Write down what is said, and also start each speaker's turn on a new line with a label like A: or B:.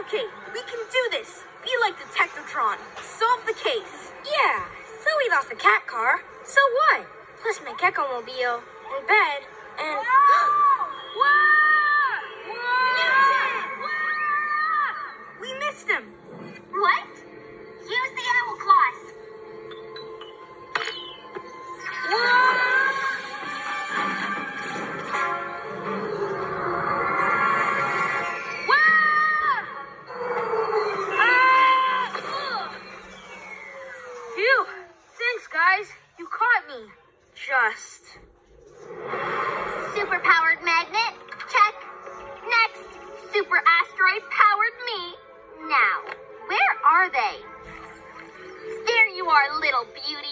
A: Okay, we can do this. Be like Detectatron. Solve the case. Yeah, so we lost the cat car.
B: So what? Plus, my gecko won't in bed, and...
A: Phew. Thanks, guys. You caught me. Just.
B: Super powered magnet. Check. Next, super asteroid powered me. Now, where are they? There you are, little beauty.